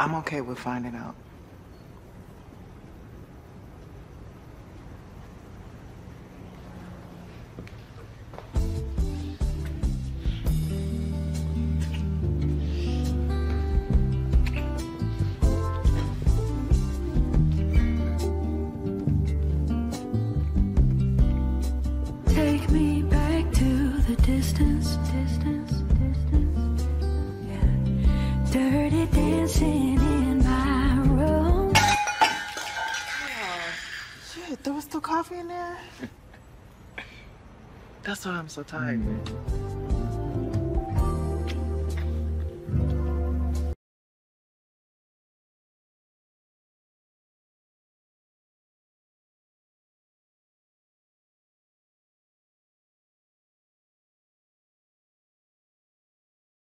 I'm okay with finding out. Take me back to the distance, distance. Dirty dancing in my room. Shit, there was still coffee in there? That's why I'm so tired, man.